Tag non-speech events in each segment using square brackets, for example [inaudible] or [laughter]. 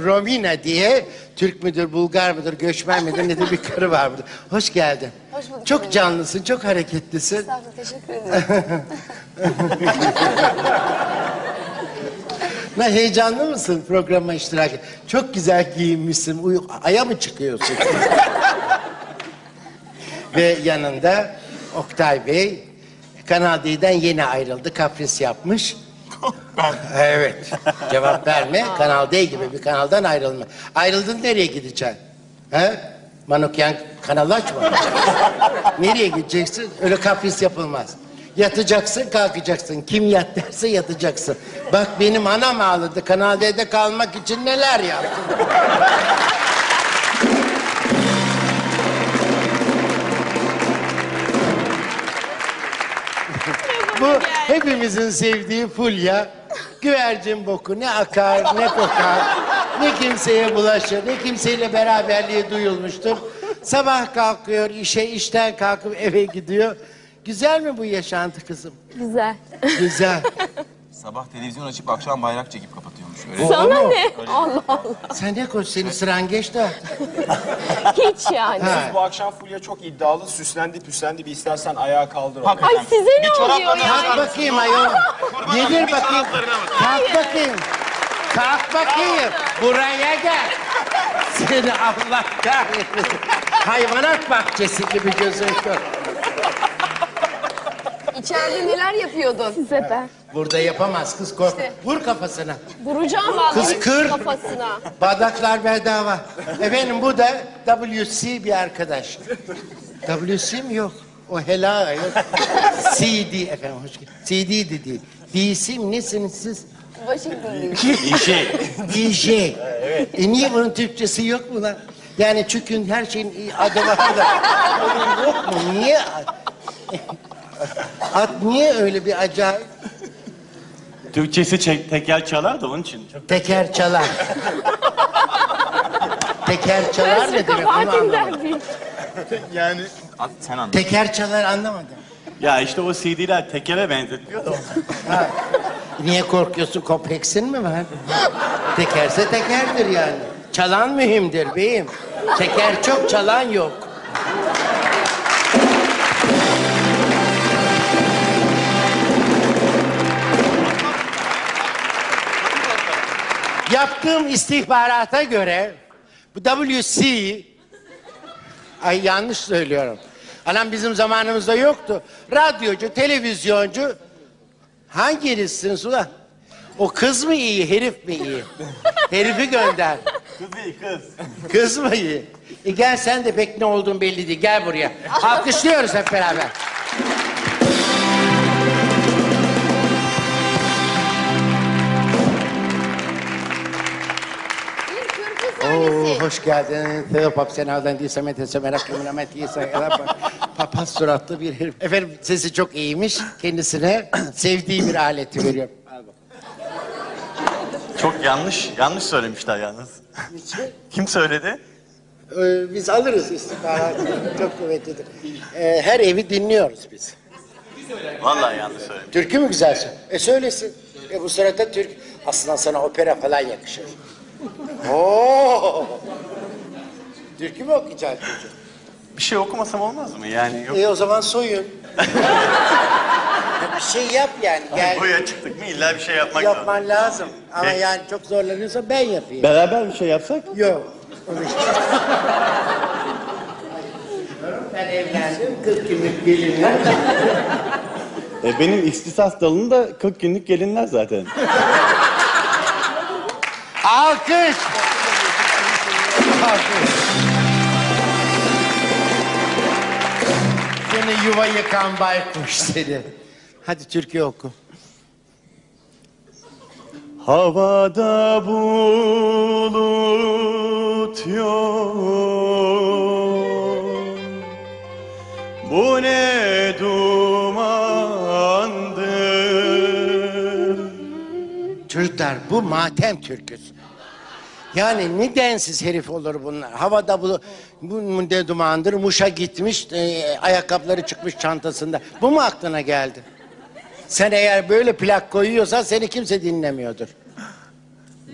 efendim Romina diye Türk müdür, Bulgar mıdır, göçmen midir nedir bir karı var burada. Hoş geldin. Hoş bulduk Çok canlısın, çok hareketlisin. Sağ olun, teşekkür ederim. [laughs] Ne heyecanlı mısın programa iştirak et? Çok güzel giyinmişsin. Uyu, aya mı çıkıyorsun? [laughs] Ve yanında Oktay Bey Kanal D'den yeni ayrıldı. Kapris yapmış. Evet. Cevap verme. Kanal D gibi bir kanaldan ayrılma. Ayrıldın nereye gideceksin? He? Manukyan kanalı açma. nereye gideceksin? Öyle kapris yapılmaz. Yatacaksın, kalkacaksın. Kim yat derse yatacaksın. Bak benim anam ağladı. Kanal D'de kalmak için neler yaptım. Bu hepimizin sevdiği Fulya. Güvercin boku ne akar ne kokar. Ne kimseye bulaşır ne kimseyle beraberliği duyulmuştur. Sabah kalkıyor işe işten kalkıp eve gidiyor. Güzel mi bu yaşantı kızım? Güzel. Güzel. [laughs] Sabah televizyon açıp akşam bayrak çekip kapatıyormuş. Öyle. Sana ne? Allah Allah. Sen ne koç seni sıran geçti artık. Hiç yani. Ha. Bu akşam Fulya çok iddialı, süslendi püslendi bir istersen ayağa kaldır onu. Ay size ne Bir oluyor çorapla? Kalk bakayım ayol. Gelir bakayım. Kalk bakayım. Kalk bakayım. Buraya gel. Seni Allah kahretmesin. Hayvanat bahçesi gibi gözün kör. İçeride neler yapıyordun? Size de. Burada yapamaz kız kork. İşte. Vur kafasına. Vuracağım vallahi Kız kır. kafasına. Bardaklar bedava. Efendim bu da WC bir arkadaş. WC mi yok? O helal yok. [laughs] CD efendim hoş geldin. CD de değil. DC mi nesiniz siz? Washington diyor. [laughs] DJ. E niye bunun Türkçesi yok mu lan? Yani çünkü her şeyin adı var da. Onun yok mu? Niye? Ad niye öyle bir acayip? Türkçesi çek, tekel çalar da onun için. Çok... Teker çalar. Teker çalar ne demek onu anlamadım. Yani At, sen anla. Teker çalar anlamadım. Ya işte o CD'ler tekele benzetmiyor da. Niye korkuyorsun? Kompleksin mi var? Tekerse tekerdir yani. Çalan mühimdir beyim. Teker çok, çalan yok. Yaptığım istihbarata göre bu WC ay yanlış söylüyorum. Anam bizim zamanımızda yoktu. Radyocu, televizyoncu Hanginizsiniz ulan? O kız mı iyi, herif mi iyi? Herifi gönder. Kız iyi kız. Kız mı iyi? E gel sen de pek ne olduğun belli değil. Gel buraya. Alkışlıyoruz hep beraber. Hoş geldin. Teopap senalden değil, Samet Ese, meraklı münamet değilse, papaz suratlı bir herif. Efendim sesi çok iyiymiş. Kendisine [clears throat] sevdiği bir aleti veriyorum. Çok yanlış, yanlış söylemişler yalnız. Kim söyledi? Ee, biz alırız istihbaratı. çok kuvvetlidir. Ee, her evi dinliyoruz biz. Vallahi yanlış söylemiş. Türkü mü güzel söyle? E söylesin. E bu sırada Türk. Aslında sana opera falan yakışır. Oo! Türkü mü okuyacaksın çocuğum? Bir şey okumasam olmaz mı? Yani yok. E o zaman soyun. bir şey yap yani. Gel. Buraya çıktık mı illa bir şey yapmak lazım. Yapman lazım. Ama Peki. yani çok zorlanıyorsa ben yapayım. Beraber bir şey yapsak? Yok. Onu işte. ben evlendim. 40 günlük gelinim. E, benim istisas dalını da 40 günlük gelinler zaten. Alkış. Alkış. Yuva yıkan baykuş seni. Hadi türkü oku. Havada bulut yok Bu ne dumandır Çocuklar bu matem türküsü. Yani ne densiz herif olur bunlar. Havada bu, bu ne dumandır. Muş'a gitmiş, e, ayakkabıları çıkmış çantasında. Bu mu aklına geldi? Sen eğer böyle plak koyuyorsan seni kimse dinlemiyordur.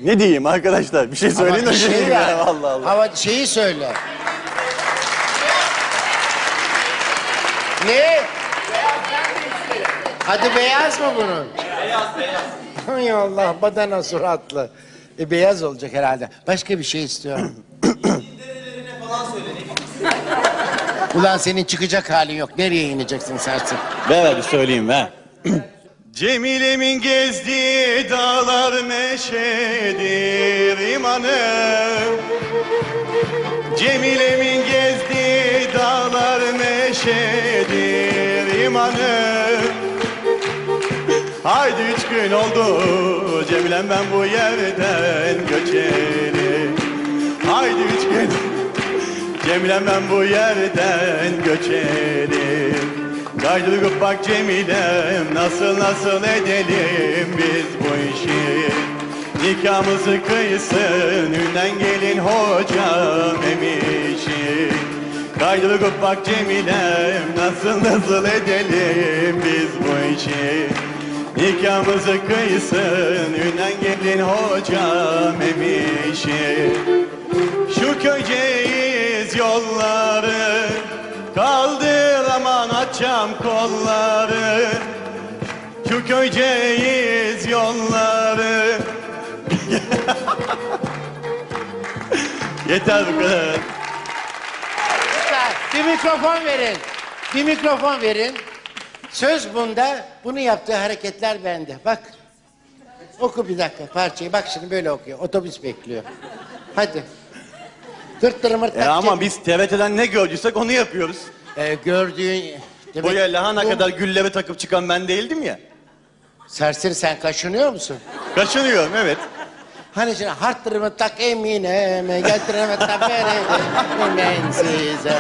Ne diyeyim arkadaşlar? Bir şey söyleyin Ama de şey yani, ya. Allah Allah. Ama şeyi söyle. Ne? Adı beyaz mı bunun? Beyaz beyaz. Hay Allah badana suratlı. E, beyaz olacak herhalde. Başka bir şey istiyorum. [clears throat] [clears throat] Ulan senin çıkacak halin yok. Nereye ineceksin sersin? Ver hadi söyleyeyim ver. [clears throat] Cemile'min gezdiği dağlar meşedir imanım. Cemile'min gezdiği dağlar meşedir imanım. Haydi üç gün oldu Cemile'm ben bu yerden göçeli. Haydi üç gün Cemile'm ben bu yerden göçeli. Gaydırıp bak Cemile'm nasıl nasıl edelim biz bu işi. Nikahımızı kıysın ünden gelin hocam emişi. Gaydırıp bak Cemile'm nasıl nasıl edelim biz bu işi. Nikahımızı kıysın ünden gelin hocam emişi. Şu köyceğiz yolları Kaldır aman açam kolları Şu köyceğiz yolları [laughs] Yeter bu kadar. Bir mikrofon verin. Bir mikrofon verin. Söz bunda, bunu yaptığı hareketler bende. Bak. Oku bir dakika parçayı. Bak şimdi böyle okuyor. Otobüs bekliyor. Hadi. Tırttırı mırtlak. E ama biz TRT'den ne gördüysek onu yapıyoruz. Ee, gördüğün... Demek- Buraya lahana Bu- kadar gülleri takıp çıkan ben değildim ya. Serseri sen kaşınıyor musun? Kaçınıyorum evet. Hani şimdi harttırı mırtlak emineme getirme mırtlak vereyim [laughs] size.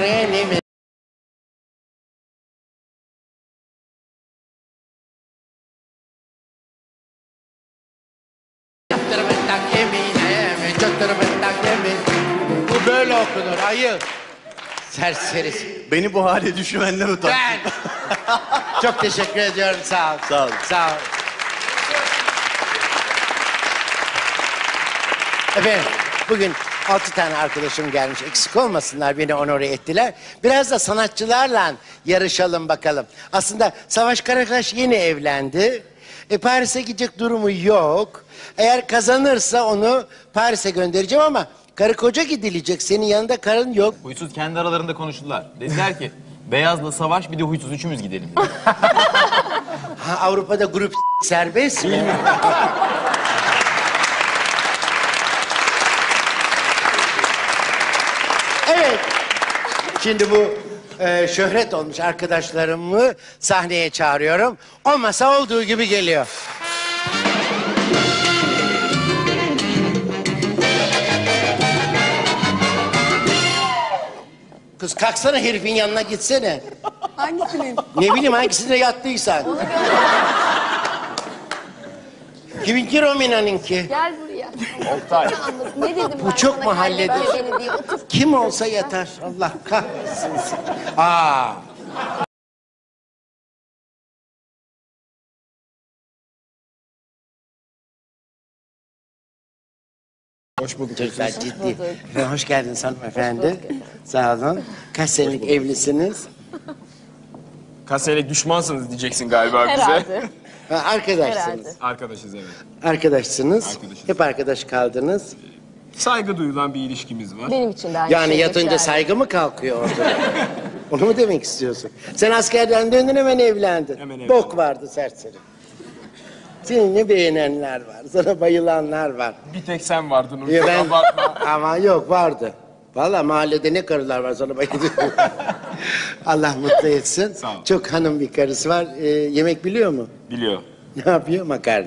Vereyim Çattırmıktak emine mi çattırmıktak emin. Bu böyle okunur ayı. Serseri. Beni bu hale düşürenler utansın. Ben. Çok teşekkür ediyorum sağ ol. Sağ ol. Sağ ol. Efendim bugün altı tane arkadaşım gelmiş. Eksik olmasınlar beni onore ettiler. Biraz da sanatçılarla yarışalım bakalım. Aslında Savaş Karakaş yeni evlendi. E, Paris'e gidecek durumu yok. Eğer kazanırsa onu Paris'e göndereceğim ama karı koca gidilecek. Senin yanında karın yok. Huysuz kendi aralarında konuştular. Dediler ki Beyaz'la Savaş bir de Huysuz üçümüz gidelim. [laughs] Ha, Avrupa'da grup serbest mi? [laughs] evet. Şimdi bu e, şöhret olmuş arkadaşlarımı sahneye çağırıyorum. Olmasa olduğu gibi geliyor. Kız kalksana herifin yanına gitsene. Hangisinin? Ne bileyim hangisinde yattıysan. [laughs] Kiminki Romina'nınki? Gel buraya. Oktay. Ne dedim Bu ben çok sana mahalledir. kaybetme beni diye. Otur. Kim olsa yatar. Allah kahretsin. Aa. Hoş bulduk. Çocuklar ciddi. Efendim, [laughs] hoş geldiniz hanımefendi. Sağ olun. Kaç senelik evlisiniz? Kaç senelik düşmansınız diyeceksin galiba bize. Herhalde. Ha, arkadaşsınız. Herhalde. Arkadaşız evet. Arkadaşsınız. Arkadaşız. Hep arkadaş kaldınız. Saygı duyulan bir ilişkimiz var. Benim için de aynı Yani şey yatınca geçerli. saygı mı kalkıyor orada? [laughs] Onu mu demek istiyorsun? Sen askerden döndün hemen evlendin. Hemen evlendim. Bok vardı serseri. Seninle beğenenler var. Sana bayılanlar var. Bir tek sen vardın Ya Urfa. ben, Abartma. ama yok vardı. Vallahi mahallede ne karılar var sana bayılıyorum. [laughs] [laughs] Allah mutlu etsin. Sağ ol. Çok hanım bir karısı var. Ee, yemek biliyor mu? Biliyor. [laughs] Ne yapıyor? Makarna.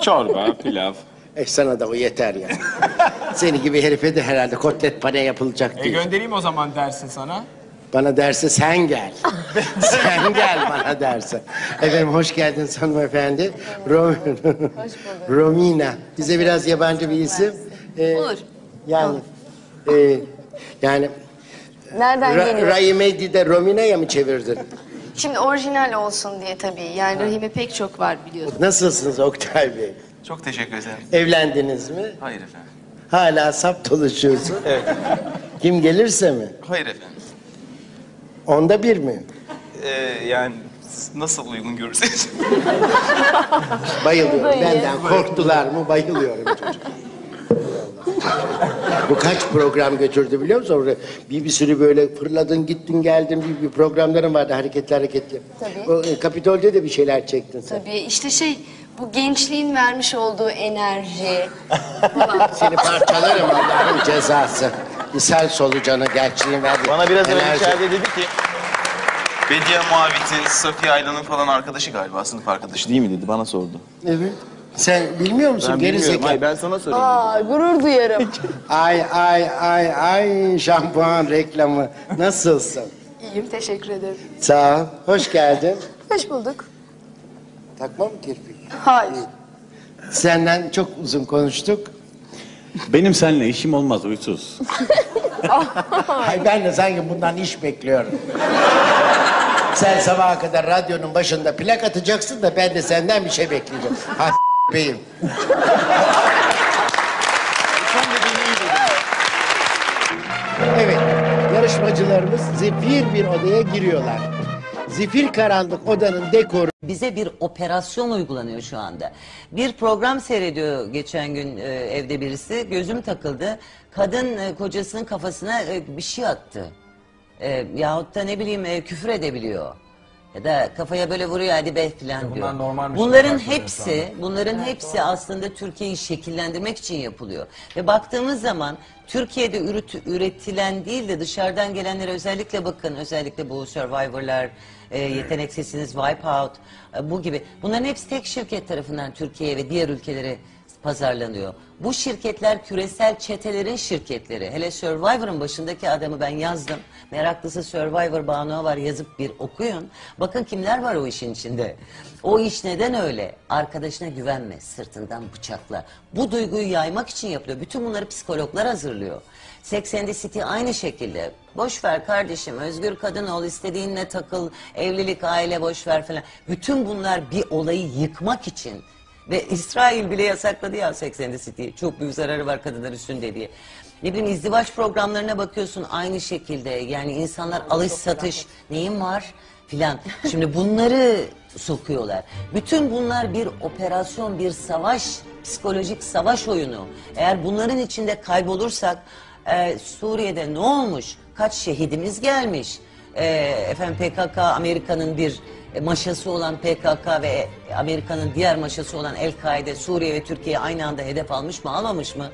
Çorba, pilav. E sana da o yeter ya. Seni gibi herife de herhalde kotlet pane yapılacak E değil. göndereyim o zaman dersin sana. Bana derse sen gel. [laughs] sen gel bana derse. Efendim hoş geldiniz hanımefendi. Rom Romina. Bize biraz yabancı bir isim. Ee, Olur. Yani e, yani Nereden Ra geliyor? Raimedi'de Romina'ya mı çevirdin? Şimdi orijinal olsun diye tabii. Yani Rahime pek çok var biliyorsun. Nasılsınız Oktay Bey? Çok teşekkür ederim. Evlendiniz mi? Hayır efendim. Hala sap dolaşıyorsun. Evet. Kim gelirse mi? Hayır efendim. Onda bir mi? Ee, yani nasıl uygun görürseniz. Bayılıyorum. Benden korktular mı bayılıyorum çocuk. Bu kaç program götürdü biliyor musun? Orada bir, bir sürü böyle fırladın gittin geldin bir, bir programların vardı hareketli hareketli. Tabii. O, e, Kapitol'de de bir şeyler çektin sen. Tabii işte şey bu gençliğin vermiş olduğu enerji. [laughs] Seni parçalarım Allah'ın cezası. İshal solucanı gerçeğin verdi. Bana biraz önce içeride dedi ki... Bediye Muavit'in, Safiye Aylan'ın falan arkadaşı galiba, sınıf arkadaşı değil mi dedi, bana sordu. Evet. Sen bilmiyor musun? Ben Geri bilmiyorum, zekalı. hayır ben sana sorayım. Aa, gurur duyarım. [laughs] Ay ay ay ay şampuan reklamı. Nasılsın? İyiyim teşekkür ederim. Sağ ol. Hoş geldin. [laughs] Hoş bulduk. Takma mı kirpik? Hayır. Senden çok uzun konuştuk. Benim seninle işim olmaz uysuz. [laughs] Ay ben de sanki bundan iş bekliyorum. Sen sabaha kadar radyonun başında plak atacaksın da ben de senden bir şey bekleyeceğim. Ha beyim. Evet, yarışmacılarımız zifir bir odaya giriyorlar. Zifir karanlık odanın dekoru Bize bir operasyon uygulanıyor şu anda. Bir program seyrediyor geçen gün e, evde birisi. Gözüm takıldı. Kadın e, kocasının kafasına e, bir şey attı. E, yahut da ne bileyim e, küfür edebiliyor. Ya da kafaya böyle vuruyor hadi be filan diyor. bunlar normalmiş Bunların olarak söylüyor hepsi, bunların hepsi aslında Türkiye'yi şekillendirmek için yapılıyor. Ve baktığımız zaman Türkiye'de ürüt- üretilen değil de dışarıdan gelenlere özellikle bakın. Özellikle bu Survivor'lar, e, Yeteneksizsiniz, Wipeout e, bu gibi. Bunların hepsi tek şirket tarafından Türkiye'ye ve diğer ülkelere pazarlanıyor. Bu şirketler küresel çetelerin şirketleri. Hele Survivor'ın başındaki adamı ben yazdım. Meraklısı Survivor Banu var yazıp bir okuyun. Bakın kimler var o işin içinde. O iş neden öyle? Arkadaşına güvenme, sırtından bıçakla. Bu duyguyu yaymak için yapılıyor. Bütün bunları psikologlar hazırlıyor. Sex and the City aynı şekilde. Boş ver kardeşim, özgür kadın ol, istediğinle takıl, evlilik, aile boş ver falan. Bütün bunlar bir olayı yıkmak için ve İsrail bile yasakladı ya Sex and the City'yi. Çok büyük zararı var kadınlar üstünde diye. Ne bileyim izdivaç programlarına bakıyorsun aynı şekilde. Yani insanlar alış satış neyim var filan. Şimdi bunları sokuyorlar. Bütün bunlar bir operasyon, bir savaş, psikolojik savaş oyunu. Eğer bunların içinde kaybolursak e, Suriye'de ne olmuş? Kaç şehidimiz gelmiş? E, efendim PKK Amerika'nın bir maşası olan PKK ve Amerika'nın diğer maşası olan El-Kaide Suriye ve Türkiye aynı anda hedef almış mı almamış mı?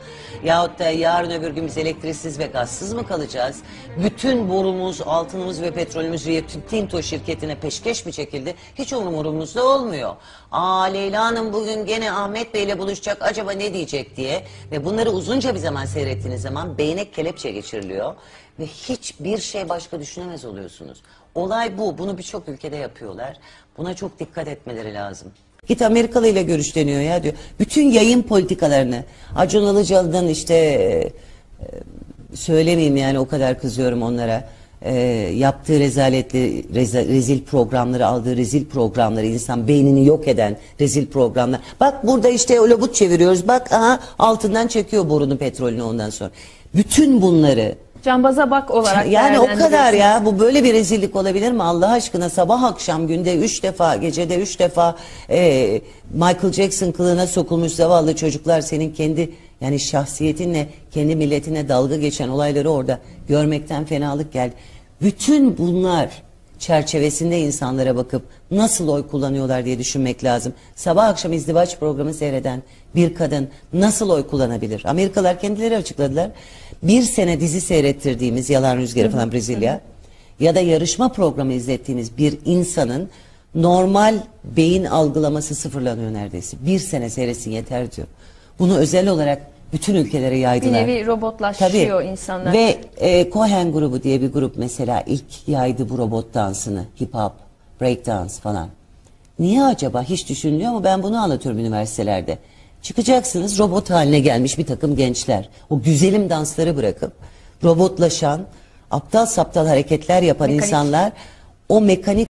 Yahut da yarın öbür gün biz elektriksiz ve gazsız mı kalacağız? Bütün borumuz, altınımız ve petrolümüz Rio Tinto şirketine peşkeş mi çekildi? Hiç umurumuzda olmuyor. Aa Leyla Hanım bugün gene Ahmet Bey ile buluşacak acaba ne diyecek diye ve bunları uzunca bir zaman seyrettiğiniz zaman beyne kelepçe geçiriliyor ve hiçbir şey başka düşünemez oluyorsunuz. Olay bu. Bunu birçok ülkede yapıyorlar. Buna çok dikkat etmeleri lazım. Git Amerikalı ile görüş ya diyor. Bütün yayın politikalarını Acun Ilıcalı'nın işte e, söylemeyeyim yani o kadar kızıyorum onlara. E, yaptığı rezaletli reza- rezil programları aldığı rezil programları insan beynini yok eden rezil programlar. Bak burada işte o labut çeviriyoruz. Bak aha altından çekiyor borunu petrolünü ondan sonra. Bütün bunları Cambaza bak olarak yani o kadar ya bu böyle bir rezillik olabilir mi Allah aşkına sabah akşam günde üç defa gecede üç defa e, Michael Jackson kılığına sokulmuş zavallı çocuklar senin kendi yani şahsiyetinle kendi milletine dalga geçen olayları orada görmekten fenalık geldi. Bütün bunlar çerçevesinde insanlara bakıp nasıl oy kullanıyorlar diye düşünmek lazım. Sabah akşam izdivaç programı seyreden bir kadın nasıl oy kullanabilir? Amerikalılar kendileri açıkladılar. Bir sene dizi seyrettirdiğimiz Yalan Rüzgarı falan Brezilya ya da yarışma programı izlettiğimiz bir insanın normal beyin algılaması sıfırlanıyor neredeyse. Bir sene seyretsin yeter diyor. Bunu özel olarak bütün ülkelere yaydılar. Bir nevi robotlaşıyor insanlar. Ve e, Cohen grubu diye bir grup mesela ilk yaydı bu robot dansını. Hip hop, break dance falan. Niye acaba hiç düşünülüyor mu? Ben bunu anlatıyorum üniversitelerde. Çıkacaksınız robot haline gelmiş bir takım gençler. O güzelim dansları bırakıp robotlaşan, aptal saptal hareketler yapan Mekanik. insanlar o mekanik